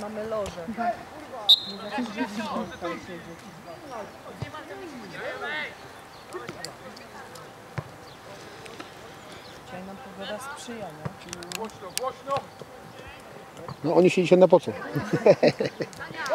Mamy loże. Dzisiaj nam pogoda sprzyja, nie? Głośno, głośno! No oni się dzisiaj na po co?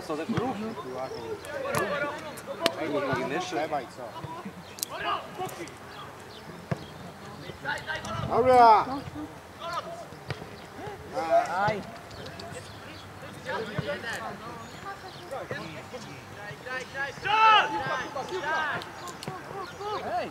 Na posodek ruch. Ej, nie mówi myszy. Trzeba i co? Dobra! Aj. Ej!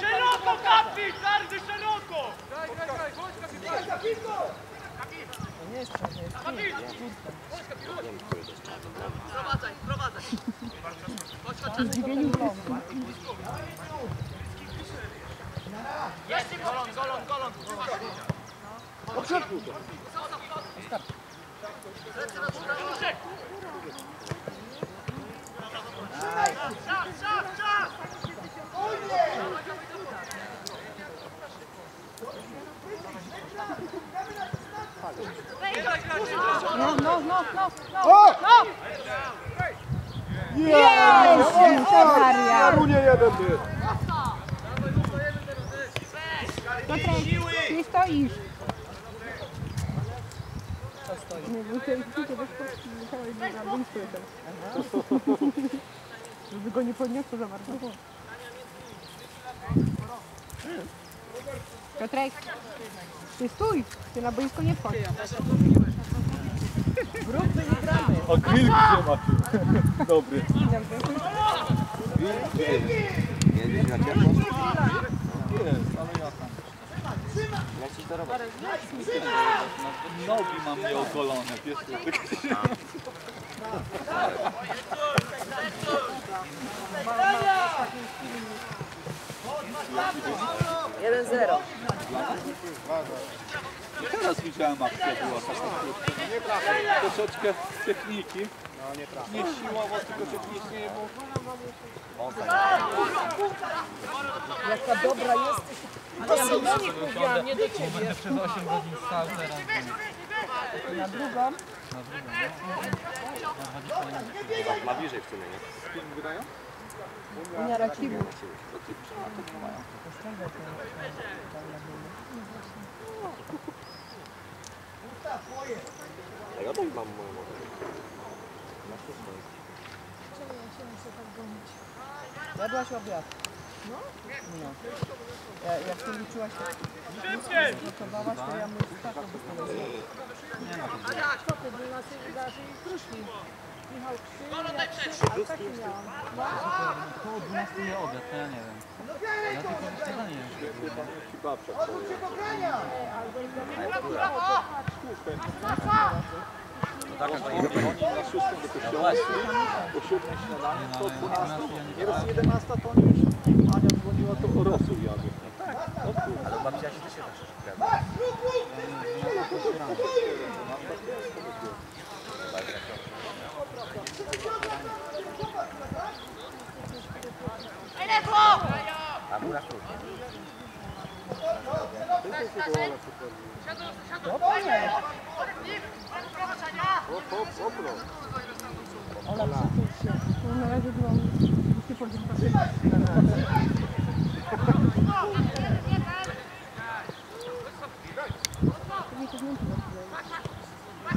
Szeroko kapi! Twardy szeroko! To nie jest czas, to jest. Prowadzaj, prowadzaj! Głowy. Jeszcze golon, golon, golon! Odszedł to. Brzuszek! Czas, No, no, no, no, no. O! No! Jest! Maria. Czemu nie jeden ty? Piotrek, nie stoisz. Nie, bo to jest tylko musiałeś być na blisko. Żeby go nie podniosło za bardzo. Piotrek, ty stój, ty na boisko nie wchodź. Grupy nie gramy. O, grill gdzie ma tu? Dobry. Jedziesz na ciepło? Jest, ale ja tam. Lecisz do roboty. Nogi mam nieogolone, wiesz, Jeden zero. Teraz widziałem akcję była taka troszeczkę techniki. No nie siłowo, tylko technicznie, bo Jaka dobra jesteś. To sobie do nich mówiłam, nie do ciebie. będę przez 8 godzin stał teraz. Na drugą. Ma bliżej w sumie, nie? Z kim grają? Unia Rakibu. Na ciebie. To ściągaj ten. Ja też mam moją mowę. Na szóstą. Jadłaś obiad? No. No. Ja, jak ty liczyłaś, to gotowałaś, to ja mówię, tak, to Co ty był na tej naszej kruszki? Michał Krzyż, ja trzy, ale taki miałam. Koło 12 je obiad, to ja nie wiem. Jem. Chyba ci babcia Tak, jak Oni na szóstą do kościoła, po siódmej śniadanie, to o 12, nieraz 11 to oni już, Ania dzwoniła, to o rosół jadł. Ale babcia się też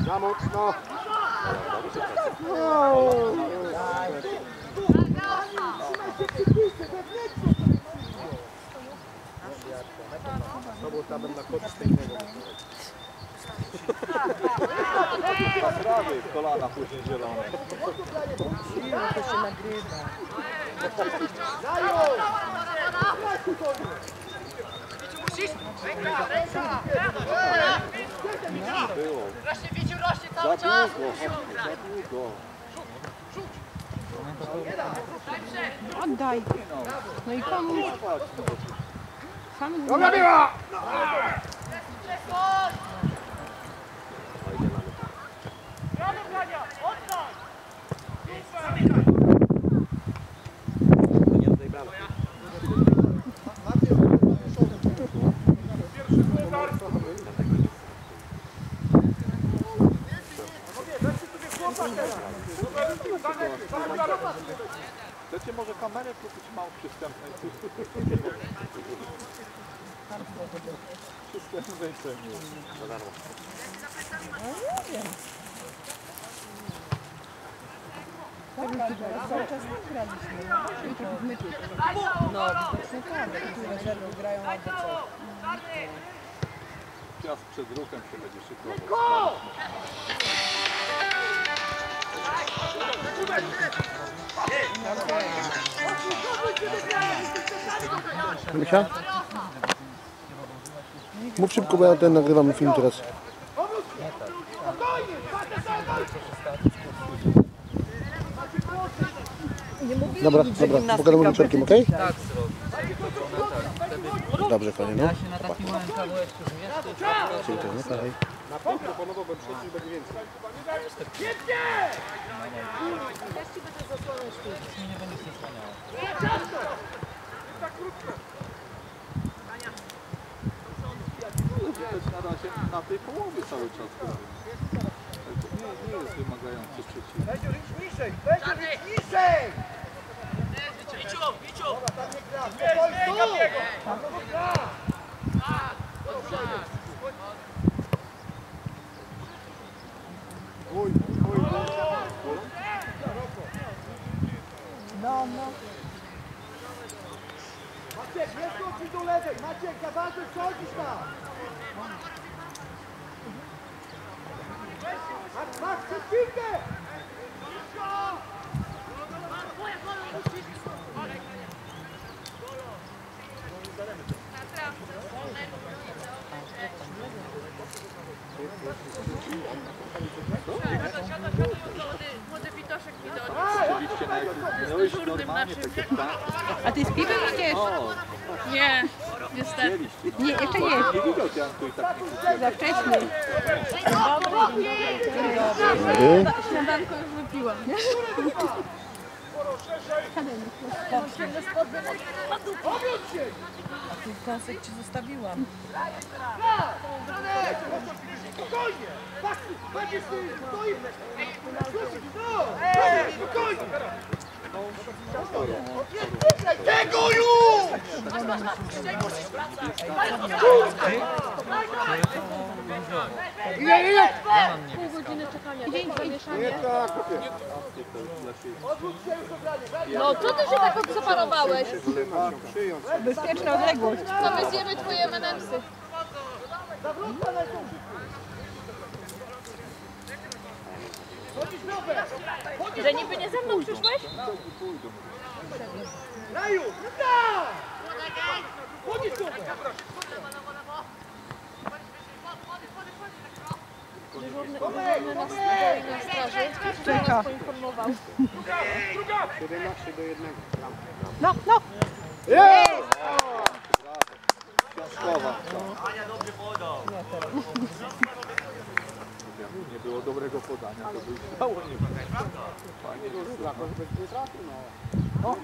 Zamocno! No. Sobota będę kot z innego. Dasz rady, kolana później zielone. Siła, to się nagrywa. Było. Rośnie, Wiciu, rośnie Za cały czas! za długo. Oddaj. No i komu? Sam Dobra była! Chcecie może kamerę kupić małą przystępnej? Przystępnej cenie. Za darmo. cały czas nagraliśmy. No, widocznie tak. Które rezerwy grają albo co. Teraz przed ruchem się będzie szykował. Misia? Mów szybko, bo ja ten nagrywam film teraz. Dobra, dobra, pogadamy wieczorkiem, okej? Tak zrobić. Dobrze, fajnie, no. Ja się na takim małym kawałeczku zmieszczę. Czyli to, no, dalej. Na pewno proponowałbym trzeci będzie więcej. Mi nie będzie się słaniało. Widać na tej połowie cały czas. Nie, nie jest wymagający przeciw. Wiciu, Wiciu! Oj, oj, No, no. Maciek, nie skocz do lewej! Maciek, kazaty, schodzisz tam! Max, Max, przed piłkę! Młody Witoszek mi do Oczywiście na jak minąłeś normalnie takie A ty z piwem idziesz? O, Nie, niestety. Nie, jeszcze nie. Tak. Za wcześnie. Śniadanko już wypiłam. A tu kąsek ci zostawiłam. Spokojnie! Będziesz stoi! No! Tego już! Pół godziny czekania. Dzień zamieszanie. No co ty się tak odseparowałeś? Bezpieczna odległość. To my zjemy twoje menemsy. Że niby nie ze mną przyszłeś? Dyżurny, dyżurny na stoi na straży. Czeka. poinformował. No, no. Książkowa. Nie było dobrego podania, to by stało nie Fajnie trafił, no. O,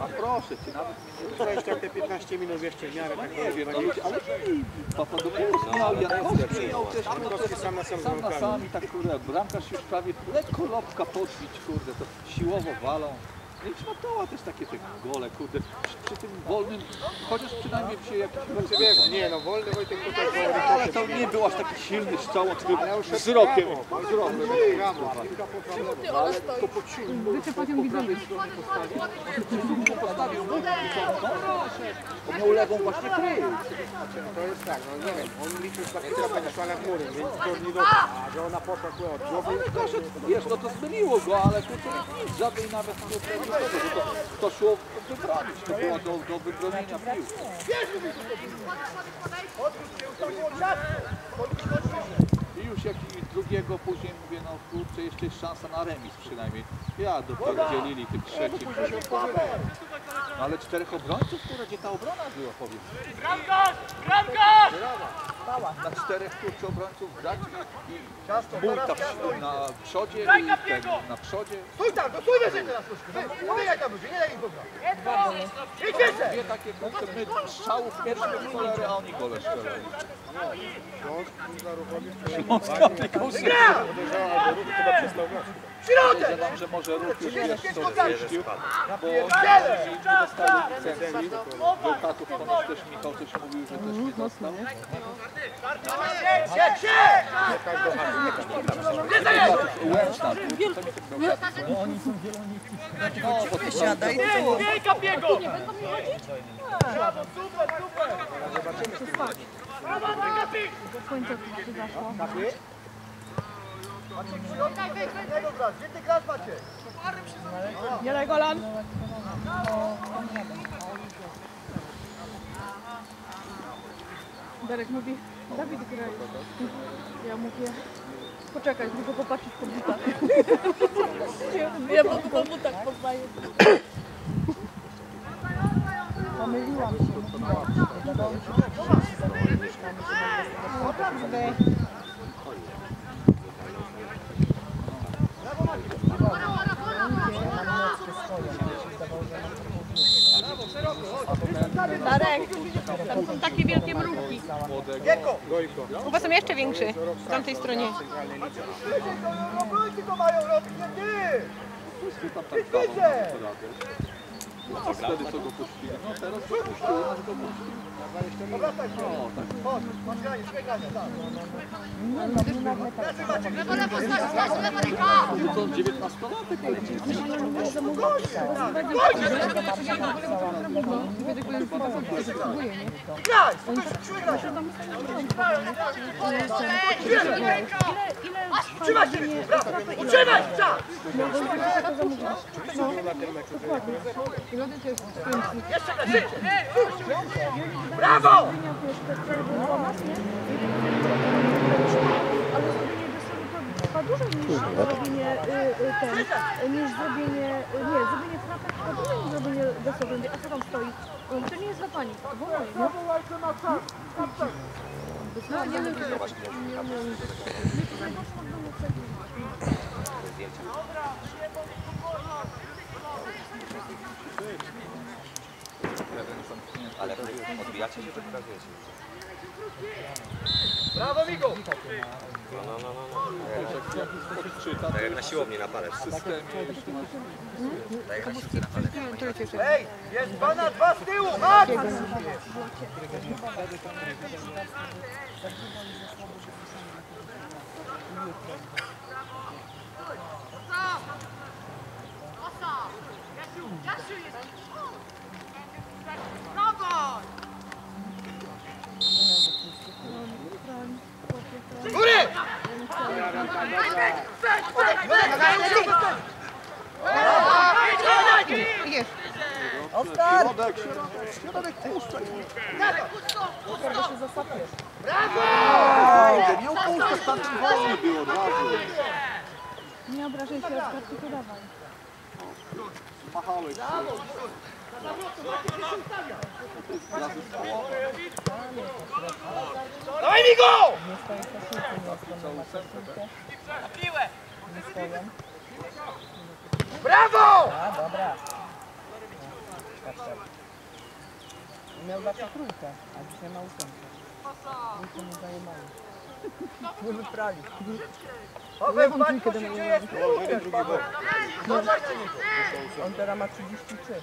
A proszę cię, nawet mi nie Wczoraj te 15 minut jeszcze w miarę tak nie wiem, ale, ale Papadopoulos miał, Jankowski miał też, Jankowski sam na sam sam na bramkami. sam i tak kurde, bramkarz już prawie lekko lobka podbić, kurde, to siłowo walą. No i Szmatoła też takie te gole, kurde, przy, przy tym wolnym, chociaż przynajmniej się jakiś Znaczy wiesz, nie no, wolny Wojtek tutaj ale to nie był aż taki silny strzał, on tylko wzrokiem, wzrokiem. To pod silnym, po, po prawej stronie postawił. On no, miał lewą właśnie krył. To jest tak, no nie wiem, on liczył, że ta piłka będzie szła na chmury, więc to nie doszło, a że ona poszła od głowy. Wiesz, no to zmyliło go, ale kurczę, nic, żadnej nawet nie tego, że to, to szło wybronić, to do, do wybronienia piłki. I już jak drugiego później mówię, no kurczę, jeszcze jest szansa na remis przynajmniej. Ja dopierdzielili tym trzecim. No, ale czterech obrońców, które gdzie ta obrona była, powiedz. Na czterech kurczę obrońców grać i, Bulta na przodzie i ten na przodzie. Stój tam, to stój wyżej teraz troszkę. Nie biegaj tam wyżej, nie daj im pobrać. Idź wyżej! Dwie takie kurczę my strzałów pierwszych cholery, a oni gole strzelali. Śląska tylko Środek! Podejrzewam, że może ruch już wiesz co wypuścił, bo dostali licencji. Bełchatów ponoć też Michał coś mówił, że też nie dostał. Siedź, siedź! Bełchatów, Łęczna, no oni są zielonicy. No, bo to Siadaj. Nie kapiego! Brawo, super, super! Brawo, Kapik! Gdzie ty grasz macie? Jelej Golan. Darek mówi, Dawid graj. Ja mówię, poczekaj, tylko popatrzeć po butach. Ja po, po butach poznaję. Pomyliłam się. mi się, że wszyscy zawołali mieszkamy się na Kurde. Darek, tam są takie wielkie mrówki. Chyba są jeszcze większy w tamtej stronie. To mają robić, nie ty! tak. No wtedy co go puścili? No teraz go puścili, No tak. Tak. No to 19-latek, ale nie Graj! Śmiegaj! Trzymaj się! Utrzymaj! Czas! Jeszcze raz! Brawo! Ale zrobienie deseru trwa dłużej niż zrobienie y, y, ten, y, niż zrobienie, y, nie, zrobienie trafek trwa dłużej niż zrobienie deseru. A co tam stoi? Um, To nie jest dla pani, to moje, nie? No, nie wiem, czy to nie wiem. Ale odbijacie się, to pokazujecie. No, no, no, no. no. Odczyta Tak jak na siłowni na palec. Tak jak na siłce na palec. Ej, jest dwa na dwa z tyłu, Max! Góry! Oskar! Środek, środek, środek, się zasapiesz. Kurde, nie od razu. Nie dawaj. Machałeś się. Dawaj mi go! Nie stoi piłę! Brawo! A, dobra. Miał zawsze trójkę, a dzisiaj ma ósemkę. Trójkę mu zajebali. Nie wyprawi. Lewą trójkę do mnie. On teraz ma 33.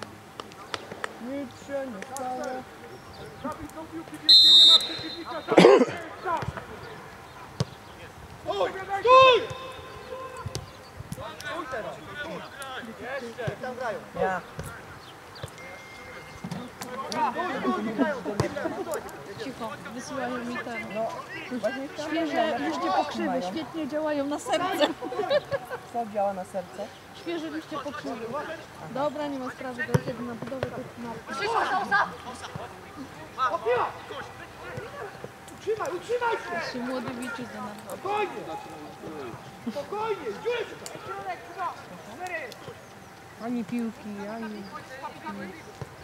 Niego. On teraz ma 33. O, Brawo! Brawo! Nic się nie stało. Stój! Stój! Tam grają. Ja. Cicho, wysyłają mi. No, chciałam Świeże liście pokrzywy, świetnie działają na serce. Co działa na serce? Świeże liście pokrzywy. Dobra, nie ma sprawy, do kiedy na budowę to na... Utrzymaj, utrzymaj się! się młody liczy do nas. Spokojnie! Spokojnie! Dziurek! Ani piłki, ani...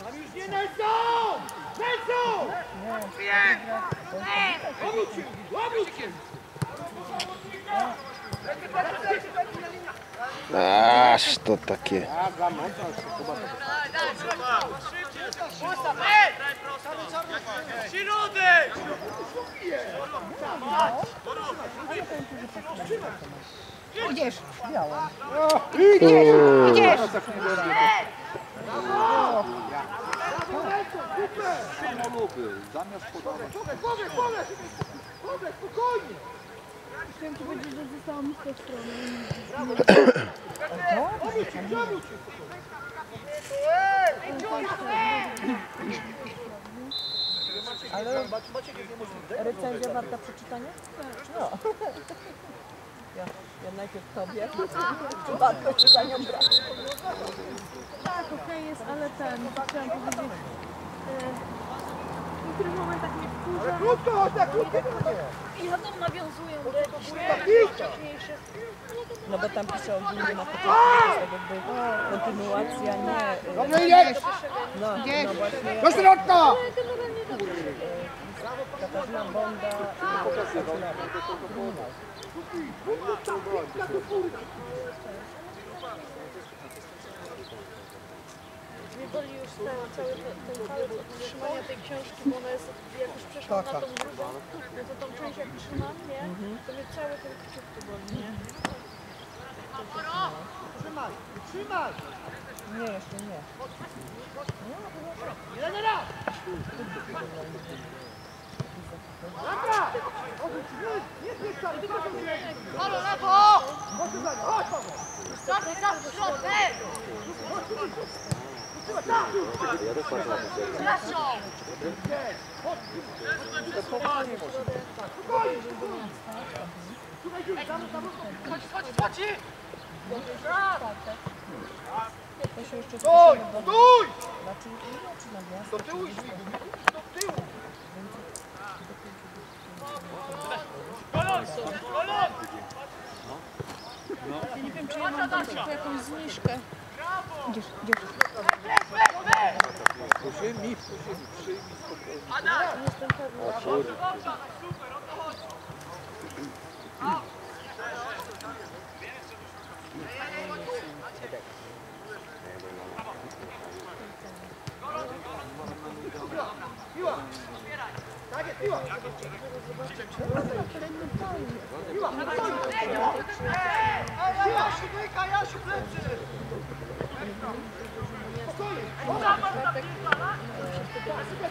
Tam już nie Nelson! Nelson! Obróć się! Obróć się! Aż to takie. Środek! Białą. Samoluby, zamiast podawać. Głowę, głowę! Głowę, spokojnie! Chciałem powiedzieć, że została mi z tej strony. Obróć się, obróć się! Ale recenzja warta przeczytania? No. Ja, ja najpierw tobie, czy warto czy za nią brać? Tak, okej jest, ale ten, chciałam powiedzieć... E, w niektórych momentach mnie wkurza Krótko, chodź na krótko! i za to nawiązują do jakichś wcześniejszych. No bo tam pisze ogólnie na początku, tak jakby kontynuacja, nie... y, Dobrze idziesz! No, no właśnie Do środka! Katarzyna Bonda y, boli już ten cały ten, palec od trzymania tej książki, bo ona jest, jak już przeszła na tą drugą, no to tą część jak trzymam, nie? To mnie cały ten kciuk tu boli, nie? Trzymaj, trzymaj! Nie, jeszcze nie. Jeden raz! Dobra! Nie, tylko Halo, lewo! Chodź chodź! Jasio! Chodź, chodź, chodź! To się jeszcze Stój, stój! Znaczy, nie, czy na gwiazd? Do tyłu świgu, do tyłu! Ja nie wiem, czy ja mam jakąś zniżkę. Idziesz, idziesz. Po ziemi, po ziemi, przyjmij spokojnie. Jestem pewna. Jak to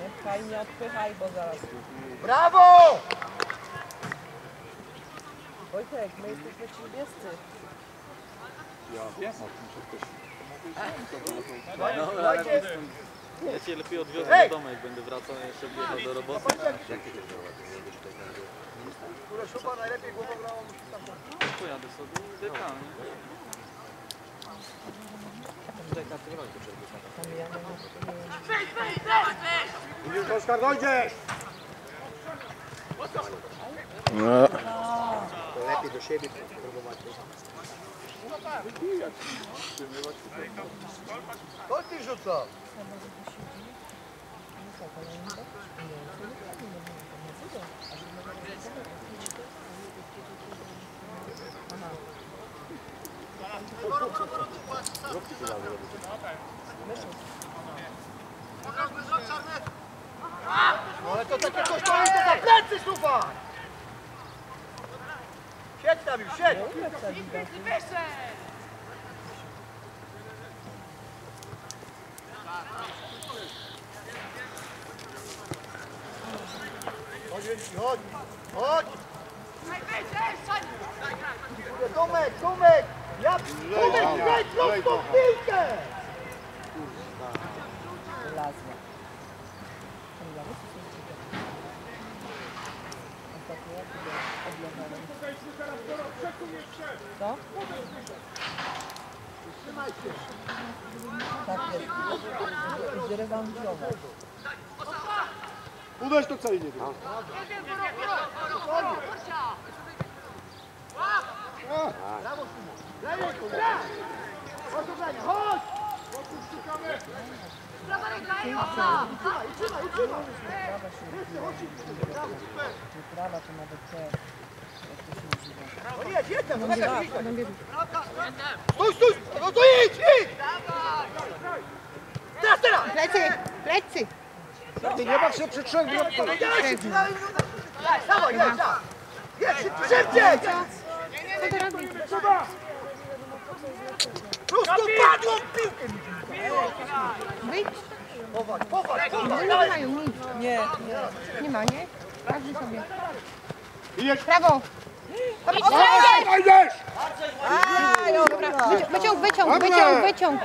Nie pchaj, nie odpychaj, bo zaraz... Brawo! Wojtek, my jesteśmy ci niebiescy. Ja wiem o tym, że ktoś No, ale ja cię lepiej odwiozę do domu, jak będę wracał, jeszcze wjechał do roboty. Które szuba najlepiej głową grało musi tam Pojadę sobie i deka, nie? Deka, ty wroń, Tam ja nie Już Oskar dojdziesz! No, To lepiej do siebie próbować. To ty rzuca! No ale to takie coś to jest za plecy suwa! Siedź tam już, siedź! Chodź, chodź! Chodź! Tomek, Tomek! Ja... Tomek, graj prostą piłkę! wlazła. Tam zawody są ciekawe. Ostatnio ja sobie oglądałem. Co? Tak jest. Zrewanżować. Uderz to celi nie wiem. Wyprawa to nawet te, jak to się nazywa. No no Tak. Stój, stój! No to idź, idź! Teraz, teraz! Plecy, plecy. Ty nie baw się przy trzech bramkach. Dawaj, jedź, tak! Jedź, szybciej! Co to Prosto padłą piłkę! Wyjdź. Powadź, powadź, No nie mają nic. Nie, nie. Ma, nie? Każdy sobie. Jedź! Prawo. Dojdziesz! Wyciąg, wyciąg, wyciąg, wyciąg.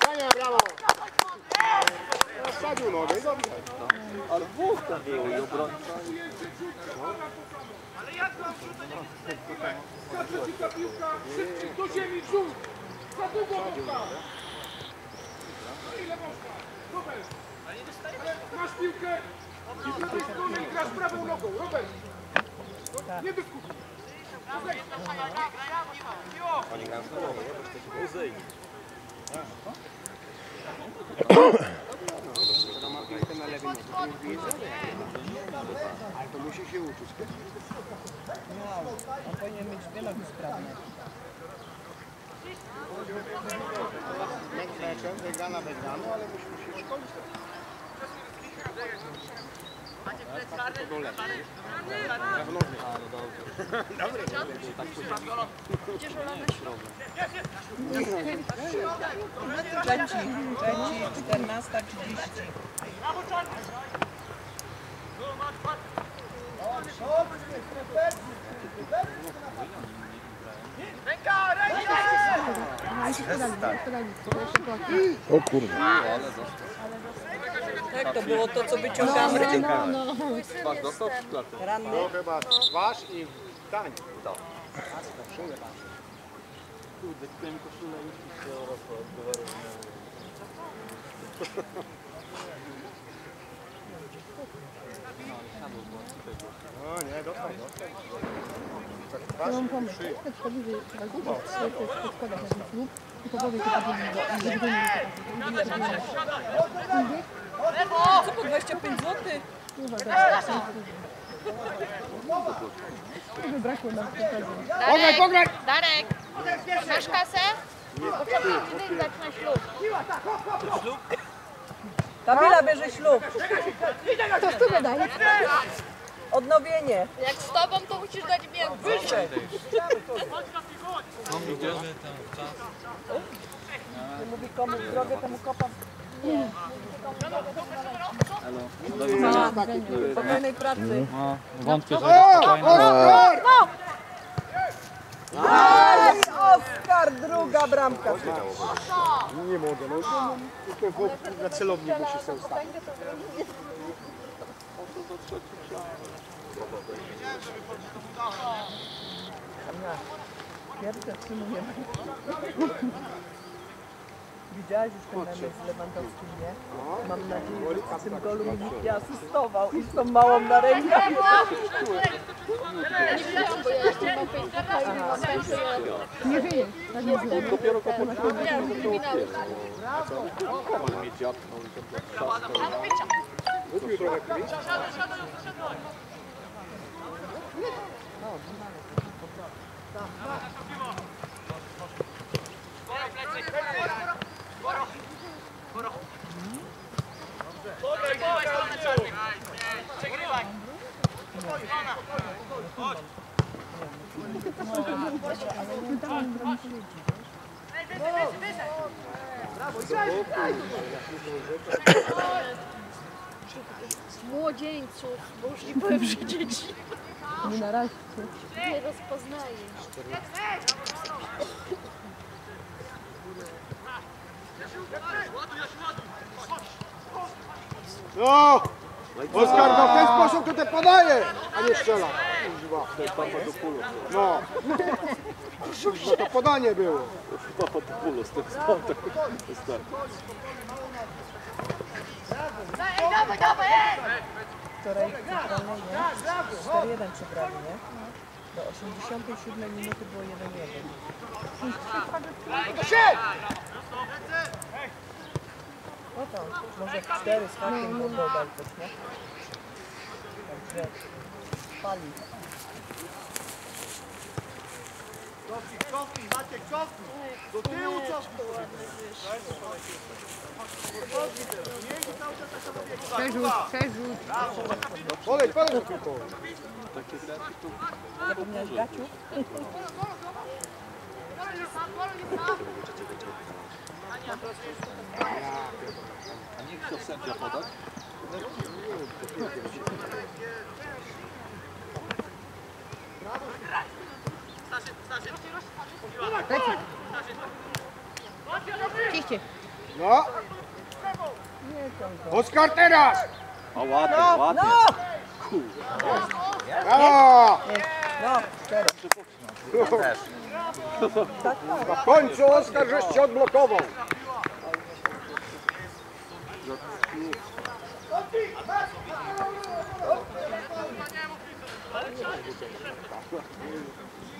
Panie, brawo! Wsadził nogę i dobrze. Ale dwóch tam było i obrońca. Do ziemi rzut! Za długo noga! Ile można? Robert! Masz piłkę i z drugiej strony grasz prawą nogą. Robert! No, Nie dyskutuj. Oni grają z nie? To ma piłkę na lewej nodze, to już bije Ale to musi się uczyć. Miał. On powinien mieć dwie nogi sprawne. Mecz meczem, wygrana wygrana, ale musimy się szkolić. Trzeci, trzeci, 14, 30. O kurde. Tak, to było to, co wyciągamy. Masz dostał klatę? Ranny. No chyba wasz i tań. Kurde, kupiłem koszulę i już się rosło od. No, było. No nie, dostał, dostał. Mam pomysł. Na przykład, że trzeba kupić sobie to jest podkładać na ten ślub i po głowie to będzie go i żeby Co po 25 zł? nie brakło nam. Pograj, pograj! Darek, masz kasę? Potrzebuję ci wygrać na ślub. Kamila bierze ślub. To w tyle daj. Odnowienie. Jak z tobą, to musisz dać więcej. Widział, że tam czas. Nie mówi komu drogę, temu kopa. Spokojnej pracy. No, wątpię, że. Aj, Oskar, druga bramka. Nie mogę, no tylko w- na celownik musi sobie ustawić. Pierwsze przyjmujemy. Widziałaś już ten memy z Lewandowskim, nie? Mam nadzieję, że w tym golu mi nikt nie asystował i z tą małą na rękach. Nie żyje. Dopiero po tym Nie, kryminały. ale mnie dziabnął i ten trzaskał. Wypił trochę krwi. Młodzieńców, bo już nie powiem, że dzieci. Nie na razie. Nie rozpoznaję. No! Oskar, no w ten sposób to te podaje, a nie strzela. Kurwa. No. No to podanie było. Chyba pod pulu z tym stąd. Wczoraj centralnej, nie? 4-1 przegrali, nie? Do 87 minuty było 1-1. No to, może 4 z hakiem no, dodał też, nie? Także pali. Cofnij, cofnij, Maciek, cofnij! Do tyłu cofnij! Cofnij teraz, nie cały czas tak samo biegnie. Przerzut, przerzut! Brawo! Polej, polej na piłką! Takie graty tu... Zapomniałeś gaciu? A nie chce sędzia podać? Ciście. No. Oskar teraz! A ładnie, ładnie. No! Brawo! No, 4. Tak, tak. W końcu Oskar żeś się odblokował.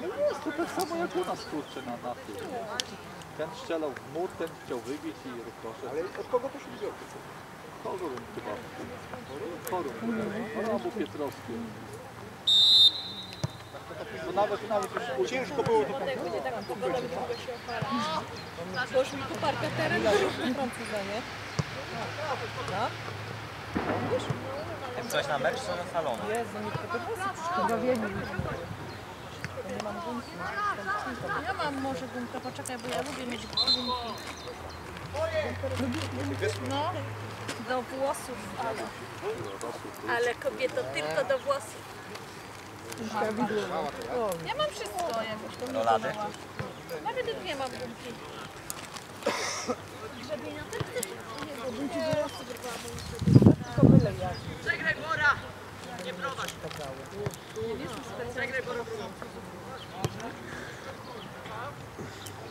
No jest to tak samo jak u nas kurczę na, na tym. Ten strzelał w mur, ten chciał wybić i rykoszer. Ale od kogo to się wzięło? Chorum chyba. Chorum. No, albo Pietrowski. To nawet, nawet już Ciężko było to Złoż mi tu parkę teren. Francuza, nie? No? Widzisz? Coś na mecz, czy na salonu? Jezu, nie to nie mam gumki. Ja mam może gumkę, poczekaj, bo ja lubię mieć gumki. No, do włosów, ale. Ale kobieto tylko do włosów. Ja mam wszystko jakoś to Do lady? Nawet dwie mam gumki. Grzebienia też chcesz? Nie, bym ci włosy wyrwała. Tylko byle jak.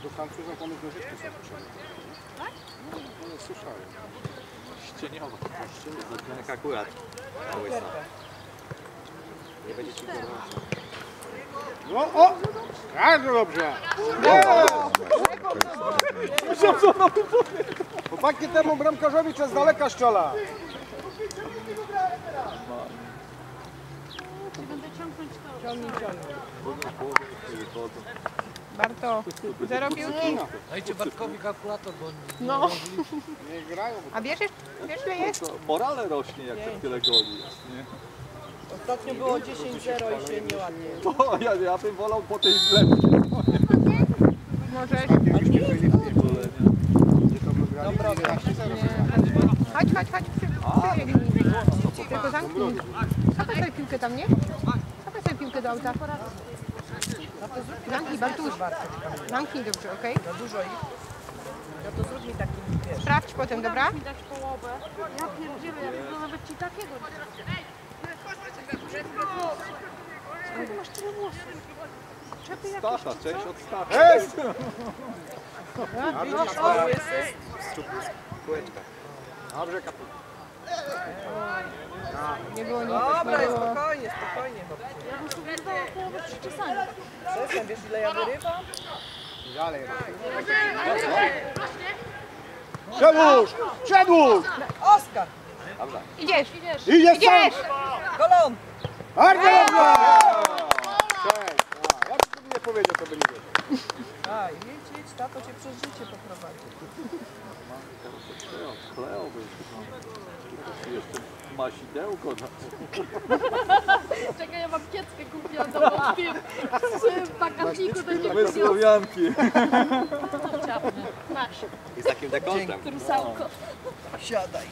Do Francuza do życia są potrzebne. Tak? No, no, słyszałem. Ścieniowa. Jak akurat. Na łysa. Nie będzie ci gorąco. No, o! Bardzo dobrze! Chłopaki temu bramkarzowi trzeba z daleka strzela. Barto, zero piłki. Dajcie Bartkowi kalkulator, bo No. Nie grają, bo A wiesz, wiesz ile jest? Morale rośnie, jak tak tyle goli jest, nie? Ostatnio było 10-0 i się nieładnie. To ja, ja bym wolał po tej lepszej Możesz. szkole, nie? gdzie to wygrali. Dobra, Chodź, chodź, chodź. Tylko zamknij. Sobie piłkę tam, nie? Piłkę do auta. Zamknij, Bartuś. Zamknij dobrze, okej? Za dużo ich. No to zrób mi taki, wiesz. Sprawdź potem, dobra? Mi dać połowę. Ja pierdzielę, ja bym nawet ci takiego Skąd masz tyle włosów? Czepy jak Stacha, część od Stacha. Ej! No, o, łysy. Kółeczka. Dobrze, kapu. Nie było nic. Dobra, było. spokojnie, spokojnie. ja bym sobie wyrwała połowę przyczesania. Przestań, wiesz ile ja wyrywam? Dalej. Przedłuż! Przedłuż! Oskar! Idziesz, Idziesz idziesz! Golon! Bardzo dobrze! Cześć. A, Jak ci nie powiedział, to by nie wiedział. A, jedź, jedź, tato cię przez życie poprowadzi. Kleo by. Jeszcze masidełko na Czekaj, ja mam kieckę kupiłam do wątpię. W bagażniku do niego My Słowianki. Masz, I z takim dekoltem. krusałko. Siadaj.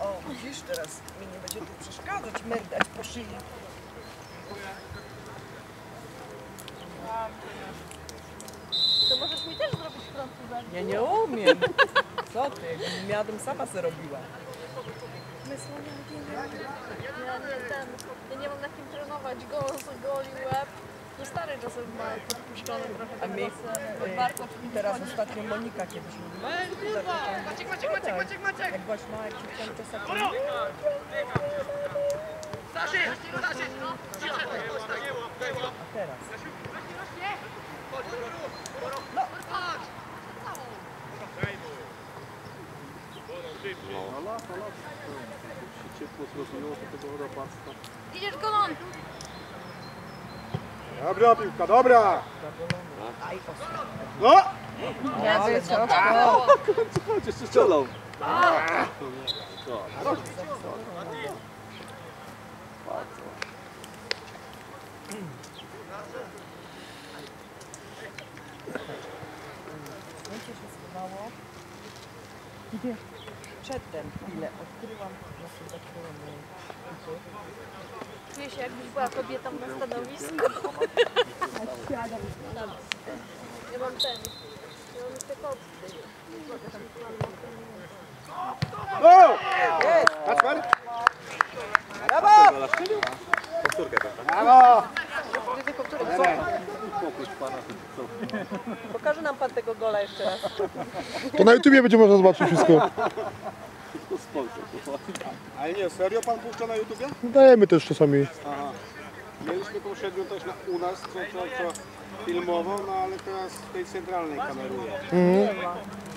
O, widzisz, teraz mi nie będzie tu przeszkadzać, merdać po szyi. To możesz mi też zrobić francuzę. Ja nie umiem. Co ty, jakbym miała, bym sama se robiła. My słonianki nie Ja nie ten, ja nie mam na kim trenować, go goli łeb. To stary czasem ma podpuszczone trochę A ten mi basen. y, Barko teraz ostatnio Monika kiedyś mówiła. Maciek, Maciek, Maciek, Maciek, Maciek, Jak byłaś mała, jak się chciałam czasami. A teraz? No lata, lata. Jak ciepło zrobiło, to tego robactwa. Idziesz golon! Dobra piłka, dobra! No! Ja to jest to. Chodź, jeszcze się schowało. Gdzie? Przedtem chwilę odkryłam, znaczy odkryłam moje Czuję się jakbyś była kobietą na stanowisku. Ja mam ten. Ja mam te koty. O! Kacper? Brawo! Gola strzelił? Powtórkę pewnie. Brawo! Pokój pana? Pokaże nam pan tego gola jeszcze raz. To na YouTubie będzie można zobaczyć wszystko. Ale nie, serio pan puszcza na YouTubie? Dajemy też czasami. Aha. Mieliśmy tą średnią też na, u nas, co, co, co filmową, no ale teraz w tej centralnej kameruje.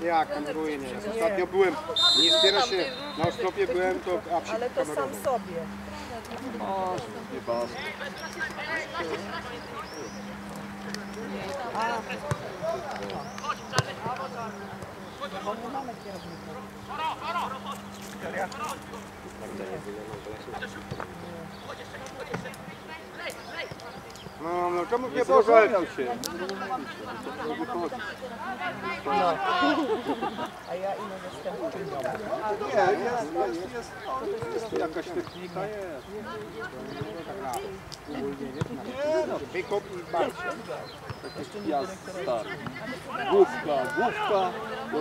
Jak kameruje, nie jest. Ostatnio byłem, nie spiera się, na Ostropie byłem, to a przy Ale to sam sobie. Bo nie. No, no czemu nie zrozumiał się. A ja występów miałam? Nie, jest, jest, jest, jest jakaś technika, jest. Nie no, Wykop i bardziej. Taki jazd start. Główka, główka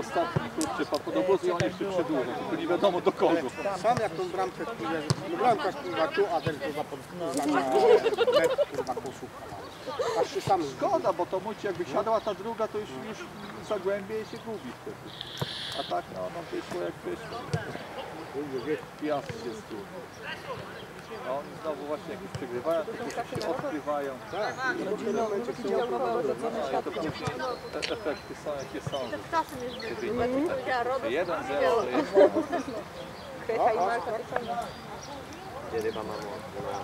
ostatni kurczę, pan pod obozu i on jeszcze przedłużą, tylko nie wiadomo do kogo. Sam jak tą bramkę kurwa, no bramka kurwa tu, a ten kurwa pod kurwa na metr kurwa kosówka. Aż się sam. Szkoda, bo to Muci jakby siadła ta druga, to już, już zagłębie się gubi wtedy. A tak no, no wyszło jak wyszło. Piast się tu. No znowu właśnie jakieś przegrywają, to się odkrywają. Tak, to te efekty są jakie są. Kiedy jeden zero to jest Krycha i Marta. Gdzie ryba ma mo- na...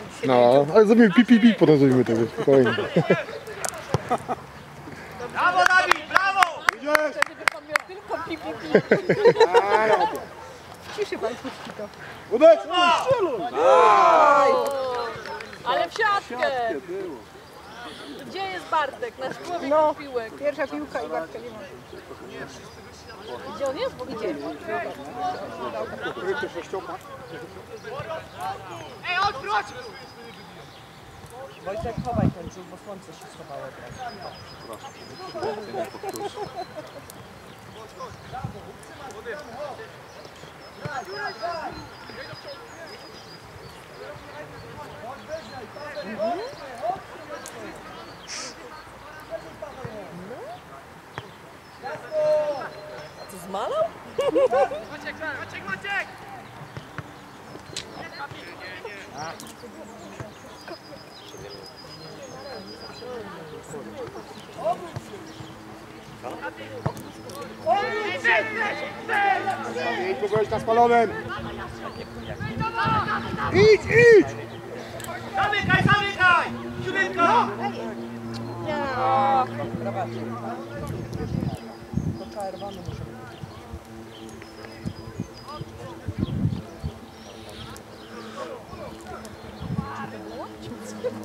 Pan dzisiaj. No, ale zrobimy pi, pi, pi, potem zrobimy tego, spokojnie. Żeby pan miał tylko pi, pi, pi. W ciszy pan puści to. Uderz! Ale w siatkę! Było. Gdzie jest Bartek? Nasz człowiek No. piłek. Pierwsza piłka i Bartka nie ma. Gdzie on jest? Bo idzie. Kryty sześciopak. Wojtek, chowaj ten czub, bo słońce się schowało teraz. Więcej nie powtórzę. A co zmalał? Idź, byłeś na spalonym. Idź, idź! Krawacie. To czerwony muszę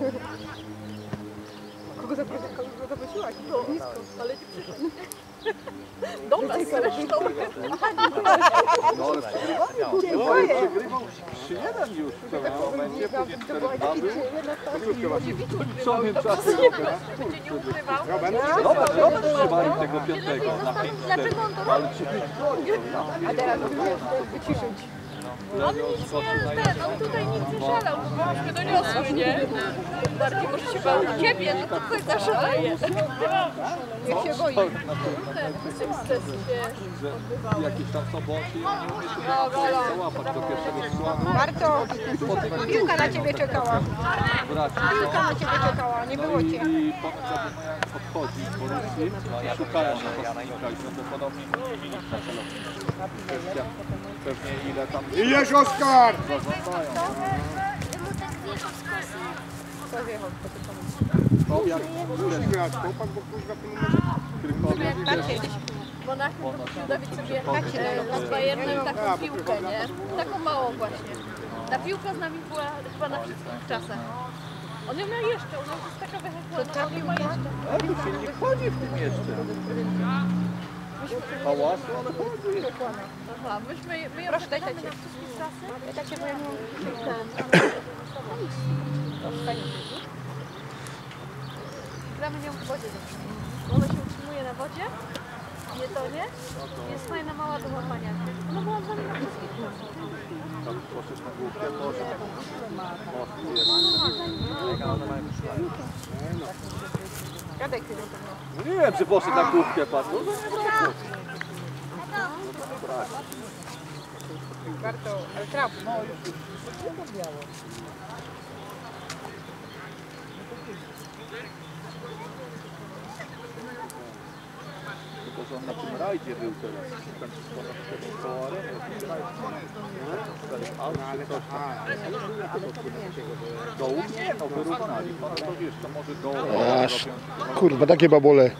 Kogo zaprosiłaś? Kogo zaprosiłaś? No, blisko. Ale nie przyszedł. Do nas zresztą. No ale przegrywał, no, ale przegrywał 3-1 już w pewnym momencie, później 4-2 był. Końconym czasie Robert. Będzie nie ukrywał. Robert, trzymali tego piątego na 5-4. Ale 9 goli. A teraz wyciszyć. On nic nie ten, on tutaj nic nie szalał, bo myśmy doniosły, nie? Bardziej może się bał ciebie, no to ktoś zaszaleje. Niech się boi. Jakieś tam umie się załapać do pierwszego. Warto. Piłka na ciebie czekała. Piłka na ciebie czekała. Nie No było cię. I potem zaczynają podchodzić po Rosji szukają napastnika i prawdopodobnie. Kwestia pewnie ile tam Idziesz, Oskar! tylko To jak Musi grać, chłopak, bo kurwa w tym momencie Krychowiec Kiedyś w Monachium Dawid sobie e, z Bayernem taką piłkę, nie? Taką małą właśnie. Ta piłka z nami była chyba na wszystkich czasach. On ją miał jeszcze, ona już jest taka wychętna, on ją ma jeszcze. Ale tu się nie chodzi w tym jeszcze. Hałasu, ale chodzi. Aha, myśmy, my ją Proszę, daj posiadamy tacie. na wszystkich czasach. Ja tak się boję. Gramy nią w wodzie zawsze. Ona się utrzymuje na wodzie, nie tonie. Jest fajna, mała do łapania. Ona była nami na wszystkich czasach. Tam poszedł na główkę, może. Most jest. Gadaj chwilę pewno. No nie wiem, czy poszedł na główkę pan. No, Warto. Ale traf. tylko, że on na tym rajdzie był teraz. Tam się ponad koło areny. No Dołu nie, no wyrównali. Pan to wiesz, to może dołu Aż, kurwa, takie babole.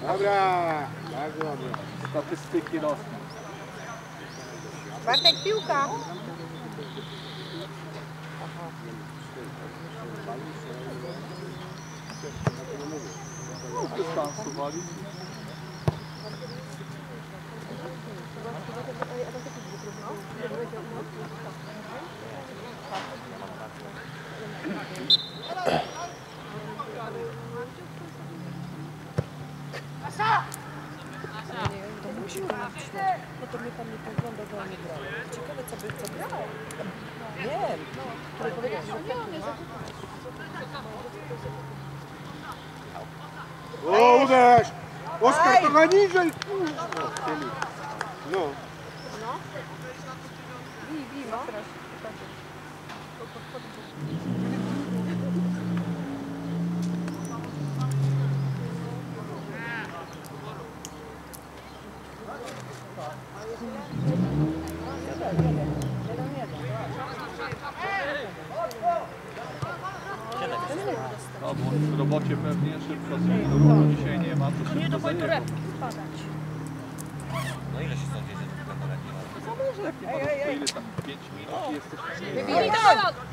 Dobra, bardzo dobrze. statystyki rosną. Bartek, piłka. No, dystansowali. No to mnie pan nie pogląda, że on nie grał. Ciekawe co by co grał. Nie, który powiedział, że O, uderz! Oskar, trochę niżej! kurwa. No. No w robocie pewnie szybko ruchu dzisiaj nie ma, to Nie szybko torebki spadać. No ile się stąd jedzie do? Zależy jak nie ma to ile tam 5 minut i jesteś Wybij to!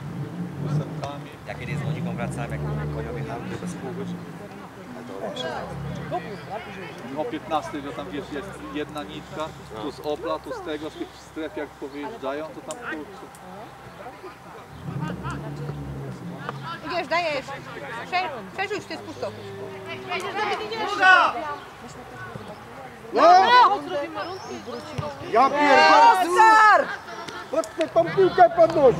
ósemkami. Ja kiedyś z Moniką wracałem, jak koniowie jechałem bez pół O 15 to tam wiesz jest jedna nitka, tu z Opla, tu z tego, z tych stref jak powyjeżdżają, to tam kurczę. Idziesz, dajesz. Prze, przerzuć, to jest pusto. No! Ja pierdolę! Pod tą piłkę podnosi?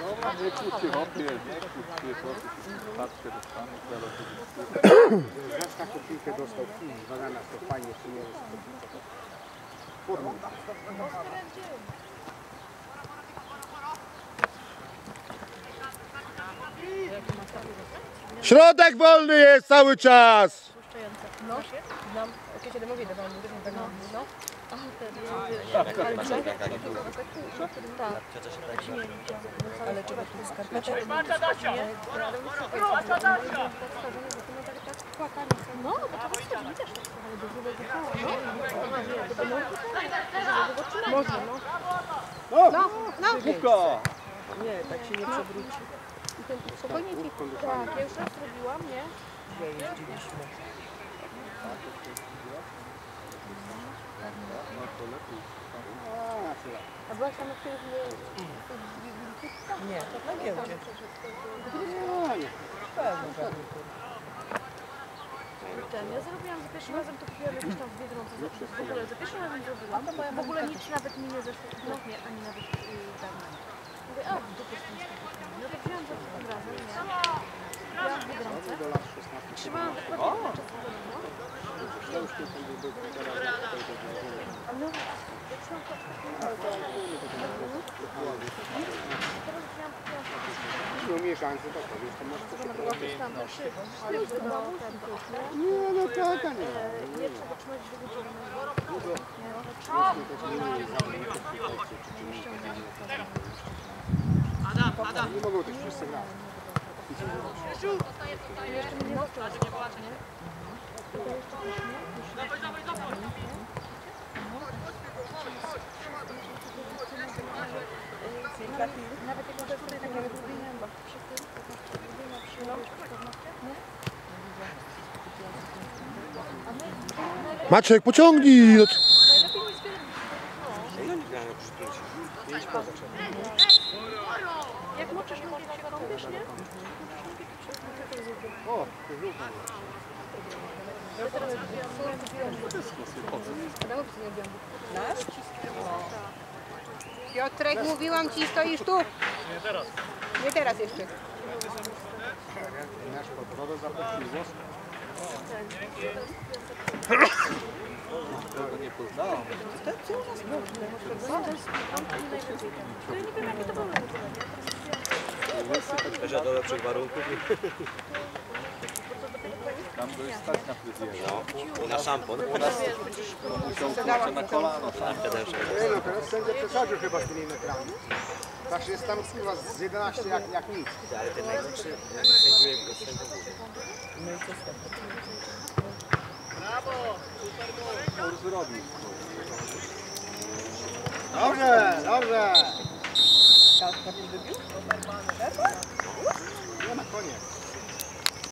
Dobra, nie kłóćcie, hopie, nie kłóćcie, proszę, patrzcie, dostaną zaraz to Raz taką piłkę dostał, kurwa, na nas to fajnie przyjęło. Podnoś. Środek wolny jest cały czas! No. Jak ja się domowie dawałam, też nie tak no. Ale czego tu skarpecie? No, bo to widać to ale do żywego koła, no. Można, no. No, no. Nie, tak się nie przewróci. Spokojnie ci. Tak, ja już raz zrobiłam, nie? A byłaś tam których nie... Że nie. Ten, ja zrobiłam za pierwszym razem, to kupiłam jakieś tam w Biedronce, za- w ogóle za pierwszym razem zrobiłam, w ogóle nic nawet mi nie zeszło, no nie, ani nawet yy, tak. Mówię, a w dupie z tym wziąłam, kupiłam No to powiesz, to masz coś nie? No taka nie. Nie trzeba trzymać do godziny. Nie mogą też wszyscy grać. Nawet jak to jest takie wygubienie, bo znaczy wygubienia przy A my najlepiej Maciek, pociągnij!